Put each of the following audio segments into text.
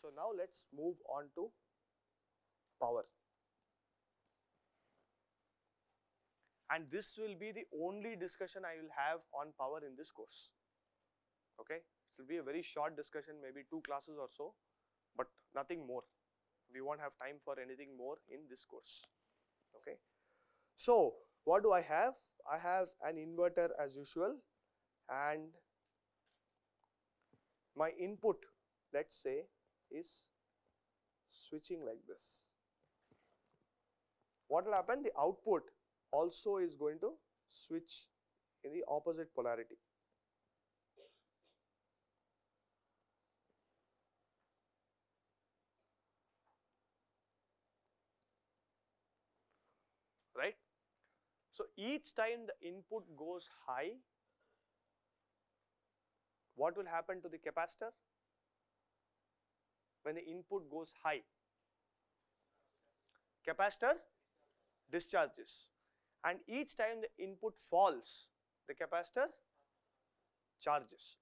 So now let's move on to power. And this will be the only discussion I will have on power in this course. Okay, it will be a very short discussion, maybe two classes or so, but nothing more. We won't have time for anything more in this course. Okay. So what do I have? I have an inverter as usual and my input let us say is switching like this. What will happen? The output also is going to switch in the opposite polarity. Right? So, each time the input goes high, what will happen to the capacitor? When the input goes high, capacitor discharges and each time the input falls, the capacitor charges.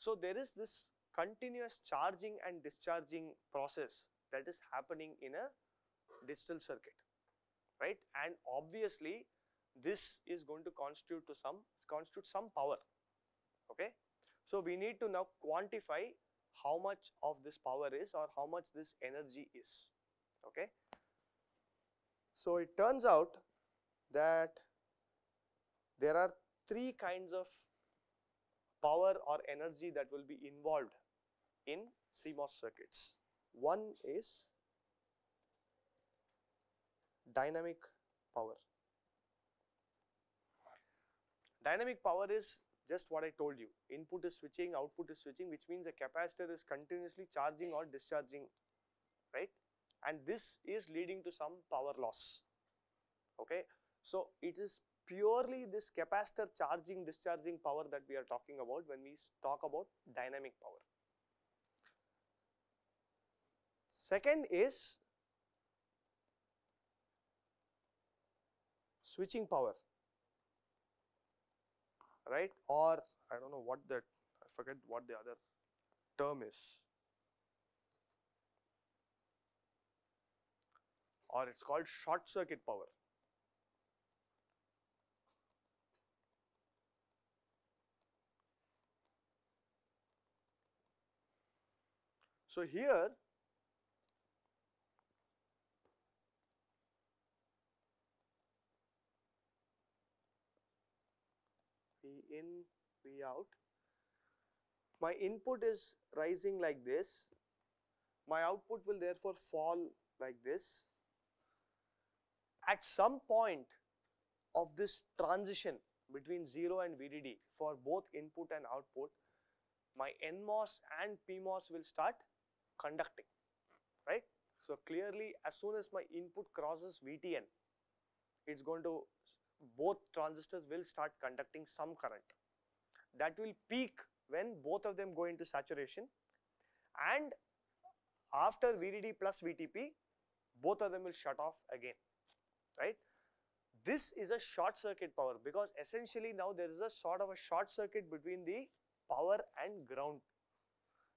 So, there is this continuous charging and discharging process that is happening in a digital circuit, right? And obviously, this is going to constitute to some constitute some power, okay? So, we need to now quantify how much of this power is or how much this energy is, okay? So, it turns out that there are three kinds of power or energy that will be involved in CMOS circuits. One is dynamic power. Dynamic power is just what I told you, input is switching, output is switching which means the capacitor is continuously charging or discharging, right and this is leading to some power loss, okay. So, it is purely this capacitor charging discharging power that we are talking about when we talk about dynamic power. Second is switching power right or I do not know what that I forget what the other term is or it is called short circuit power. So, here V in, V out, my input is rising like this, my output will therefore fall like this. At some point of this transition between 0 and VDD for both input and output, my NMOS and PMOS will start conducting, right. So, clearly as soon as my input crosses VTN, it is going to both transistors will start conducting some current. That will peak when both of them go into saturation and after VDD plus VTP, both of them will shut off again, right. This is a short circuit power because essentially now there is a sort of a short circuit between the power and ground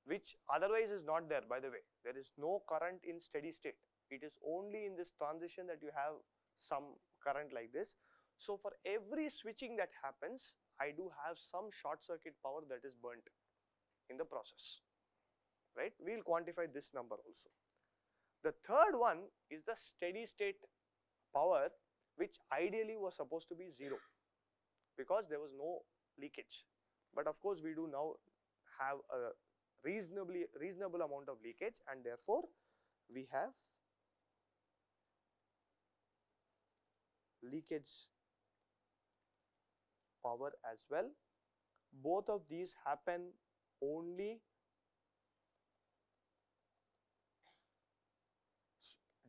which otherwise is not there by the way. There is no current in steady state. It is only in this transition that you have some current like this. So, for every switching that happens, I do have some short circuit power that is burnt in the process, right. We will quantify this number also. The third one is the steady state power which ideally was supposed to be 0 because there was no leakage. But of course, we do now have a reasonably reasonable amount of leakage and therefore, we have leakage power as well. Both of these happen only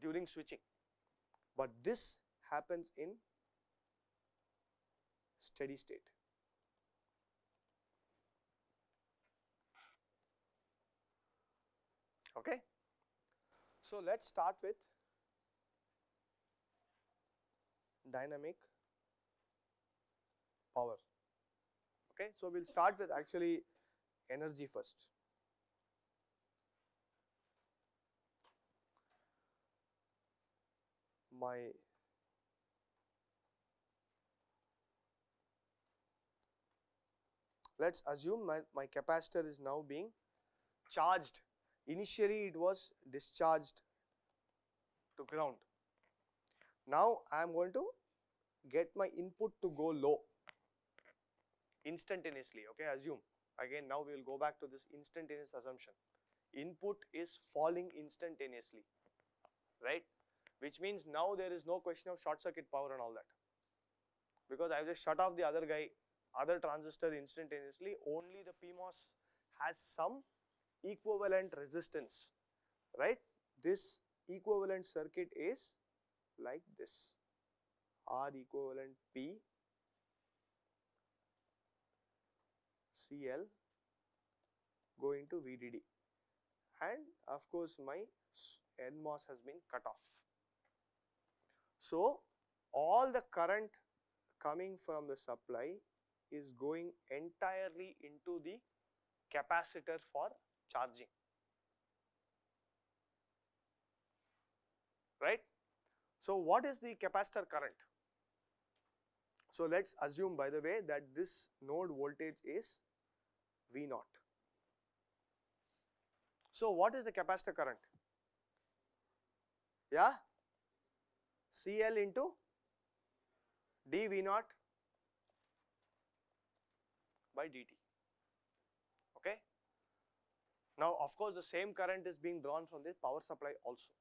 during switching, but this happens in steady state. Okay. So, let us start with dynamic power. Okay. So, we will start with actually energy first. My let us assume my, my capacitor is now being charged. Initially it was discharged to ground. Now I am going to get my input to go low instantaneously okay assume. Again now we will go back to this instantaneous assumption. Input is falling instantaneously right? Which means now there is no question of short circuit power and all that. Because I have just shut off the other guy other transistor instantaneously only the PMOS has some equivalent resistance right? This equivalent circuit is like this. R equivalent P CL going to VDD and of course my NMOS has been cut off. So, all the current coming from the supply is going entirely into the capacitor for charging, right. So, what is the capacitor current? So, let us assume by the way that this node voltage is V naught. So, what is the capacitor current? Yeah, CL into dV naught by dt. Okay. Now, of course, the same current is being drawn from the power supply also,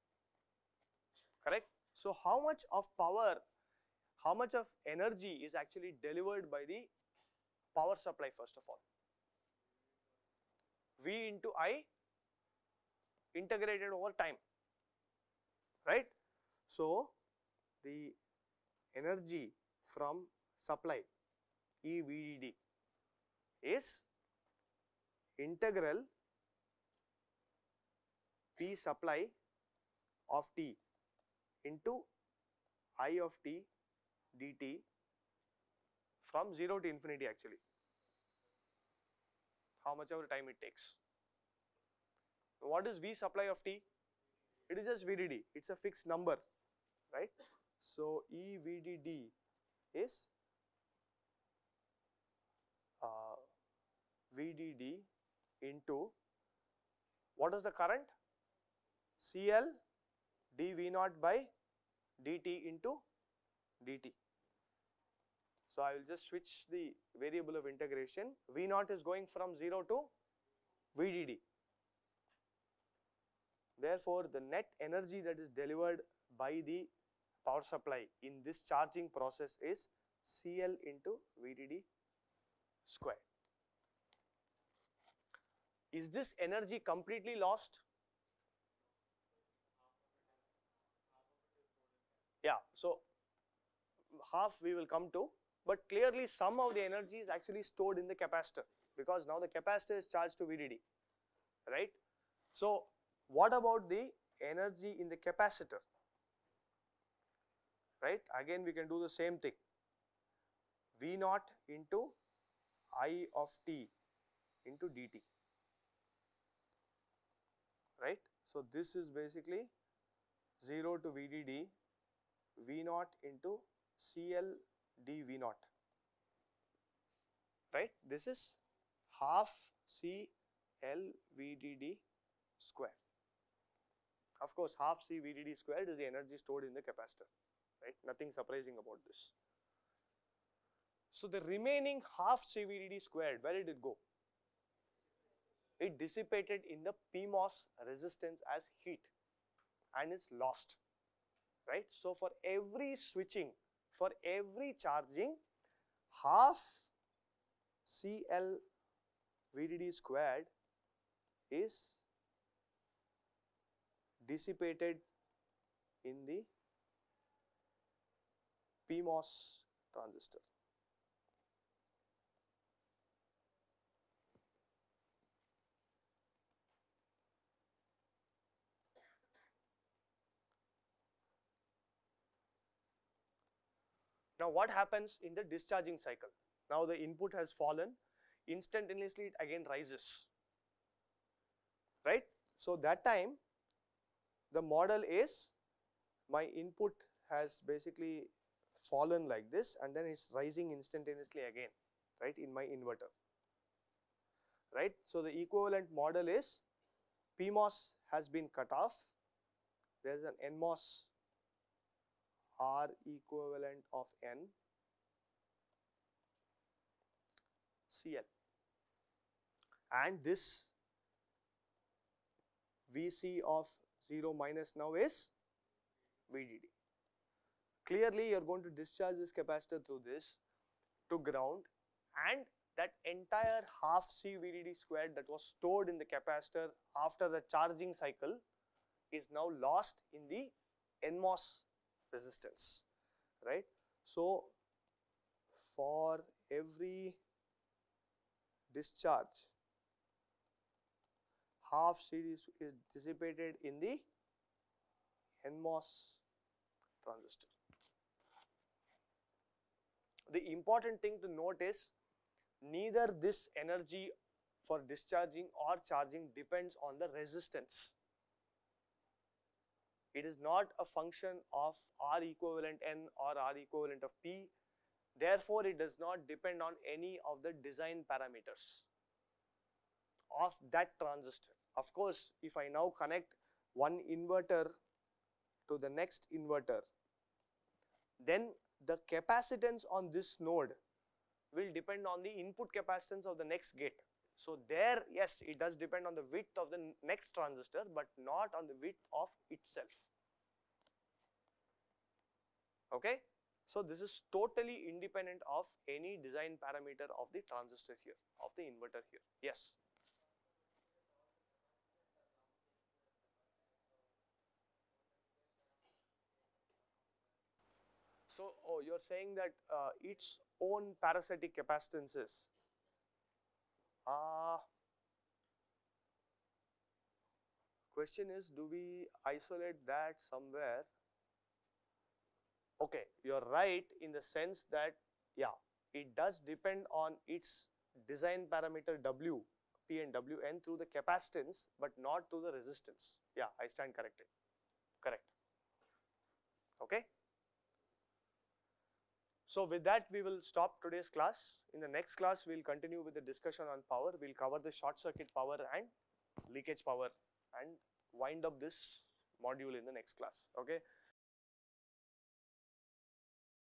correct. So, how much of power, how much of energy is actually delivered by the power supply first of all? V into I integrated over time, right. So, the energy from supply EVDD is integral P supply of T into I of T dt from 0 to infinity actually, how much ever time it takes. What is V supply of T? It is just VDD, it is a fixed number, right. So, EVDD is uh, VDD into what is the current? CL dV naught by dt into dt. So, I will just switch the variable of integration V naught is going from 0 to VDD. Therefore, the net energy that is delivered by the power supply in this charging process is CL into VDD square. Is this energy completely lost? Yeah, so half we will come to, but clearly some of the energy is actually stored in the capacitor because now the capacitor is charged to VDD, right. So, what about the energy in the capacitor, right. Again we can do the same thing, V naught into I of t into dt, right. So, this is basically 0 to VDD V naught into CL dV naught, right. This is half CL VDD square. Of course, half C VDD squared is the energy stored in the capacitor, right. Nothing surprising about this. So, the remaining half C VDD squared, where did it go? It dissipated in the PMOS resistance as heat and is lost right. So, for every switching, for every charging, half CL VDD squared is dissipated in the PMOS transistor. Now what happens in the discharging cycle? Now the input has fallen, instantaneously it again rises, right. So that time the model is my input has basically fallen like this and then is rising instantaneously again right in my inverter right. So, the equivalent model is PMOS has been cut off there is an NMOS R equivalent of N Cl and this Vc of 0 minus now is VDD. Clearly you are going to discharge this capacitor through this to ground and that entire half C VDD squared that was stored in the capacitor after the charging cycle is now lost in the NMOS resistance, right. So, for every discharge half series is dissipated in the NMOS transistor. The important thing to note is neither this energy for discharging or charging depends on the resistance. It is not a function of R equivalent N or R equivalent of P Therefore, it does not depend on any of the design parameters of that transistor. Of course, if I now connect one inverter to the next inverter, then the capacitance on this node will depend on the input capacitance of the next gate. So, there yes it does depend on the width of the next transistor, but not on the width of itself. Okay. So, this is totally independent of any design parameter of the transistor here, of the inverter here. Yes. So, oh, you are saying that uh, its own parasitic capacitances. Uh, question is, do we isolate that somewhere? Okay you are right in the sense that yeah it does depend on its design parameter W P and Wn through the capacitance but not through the resistance. Yeah I stand corrected. Correct. Okay. So with that we will stop today's class. In the next class we will continue with the discussion on power. We will cover the short circuit power and leakage power and wind up this module in the next class. Okay.